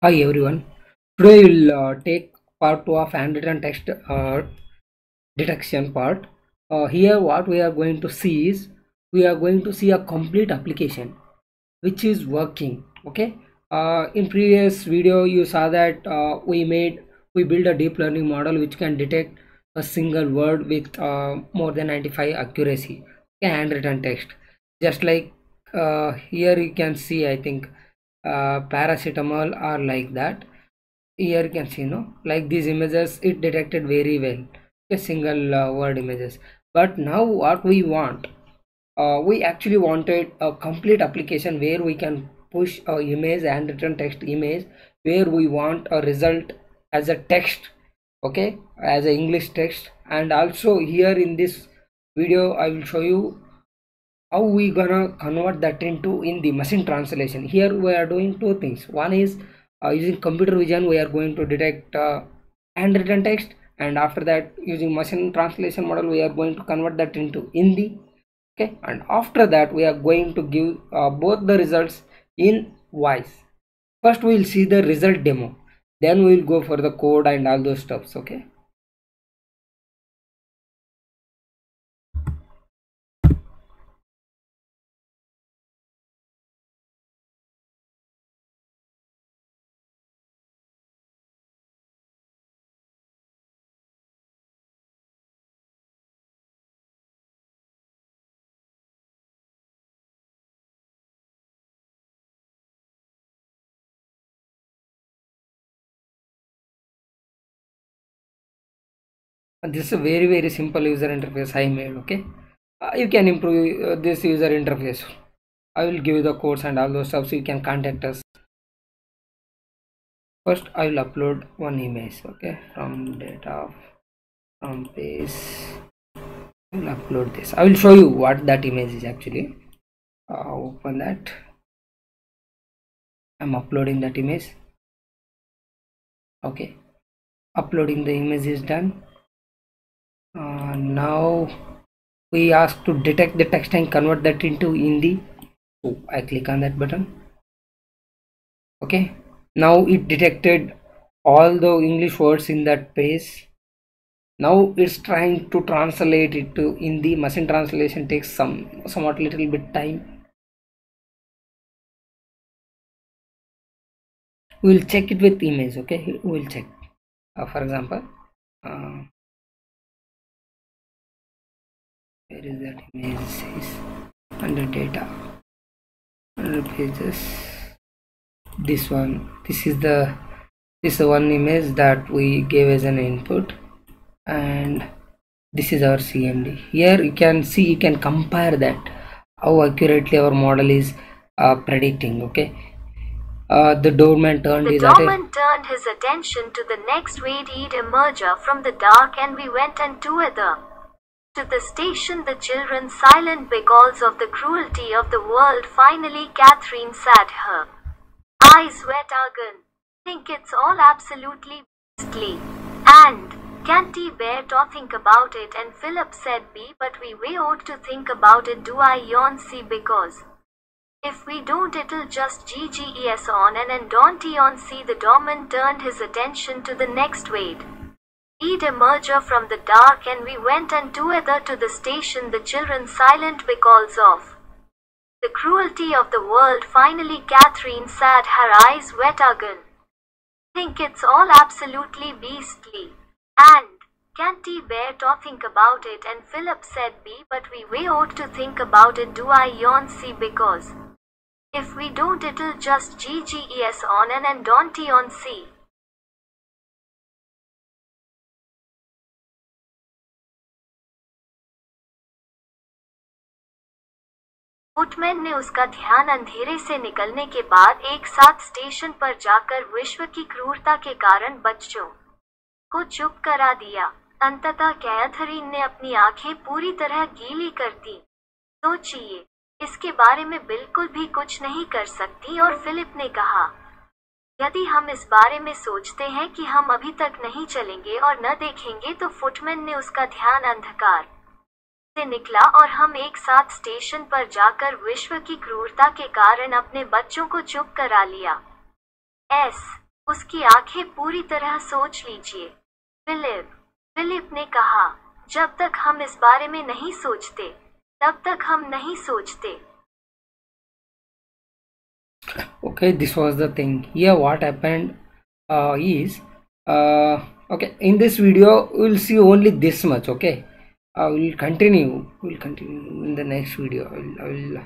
Hi everyone. Today we'll uh, take part two of handwritten text uh, detection part. Uh, here what we are going to see is we are going to see a complete application which is working. Okay. Uh, in previous video you saw that uh, we made we build a deep learning model which can detect a single word with uh, more than 95 accuracy. Okay, handwritten text. Just like here you can see I think uh, paracetamol are like that. Here you can see no? Like these images it detected very well a single uh, word images. But now what we want uh, we actually wanted a complete application where we can push a image and return text image where we want a result as a text okay? As a english text. And also here in this video i will show you how we gonna convert that into in the machine translation? Here we are doing two things. One is uh, using computer vision we are going to detect uh, handwritten text and after that using machine translation model we are going to convert that into hindi okay? And after that we are going to give uh, both the results in voice. First we will see the result demo. Then we will go for the code and all those stuffs okay And this is a very very simple user interface i made okay? Uh, you can improve uh, this user interface. I will give you the codes and all those stuff so you can contact us. First i will upload one image okay? From data from this i will upload this. I will show you what that image is actually. Uh, open that. I'm uploading that image. Okay. Uploading the image is done uh, now we ask to detect the text and convert that into hindi. So i click on that button. Okay. Now it detected all the english words in that page. Now it's trying to translate it to hindi. Machine translation takes some somewhat little bit time. We'll check it with image okay? We'll check. Uh, for example uh, where is that image is under data under pages. This one this is the this is the one image that we gave as an input. And this is our cmd here you can see you can compare that how accurately our model is uh, predicting okay? Uh, the doorman turned The his doorman turned his attention to the next wayed emerger from the dark and we went and together. To the station the children silent because of the cruelty of the world finally Catherine said her. Eyes wet again. Think it's all absolutely beastly. And can't he bear to think about it and Philip said B but we way ought to think about it do I yawn see because if we don't, it'll just GGES on and and don't on see the doorman turned his attention to the next wait. Eat emerger from the dark and we went and together to the station the children silent because of the cruelty of the world finally Catherine said her eyes wet again. Think it's all absolutely beastly. And can't bear to think about it and Philip said B but we way ought to think about it do I yawn see because if we don't, it'll just GGES on and and don't on C. Footman ने उसका ध्यान अंधेरे से निकलने के बाद एक साथ स्टेशन पर जाकर विश्व की क्रूरता के कारण बच्चों को चुप करा दिया। अंततः कैथरीन ने अपनी आँखें पूरी तरह गीली कर दी। सोचिए इसके बारे में बिल्कुल भी कुछ नहीं कर सकती, और फिलिप ने कहा। यदि हम इस बारे में सोचते हैं कि हम अभी तक नहीं चलेंगे और न देखेंगे तो फुटमैन ने उसका ध्यान अंधकार से निकला और हम एक साथ स्टेशन पर जाकर विश्व की क्रूरता के कारण अपने बच्चों को चुप करा लिया। एस उसकी आँखें पूरी तरह सोच लीजिए। फिलिप फिलिप ने कहा जब तक हम इस बारे में नहीं सोचते तब तक हम नहीं सोचते। Okay this was the thing. Here uh, is uh, okay in this video we'll see only this much okay? I will continue. We'll continue in the next video. I will, I will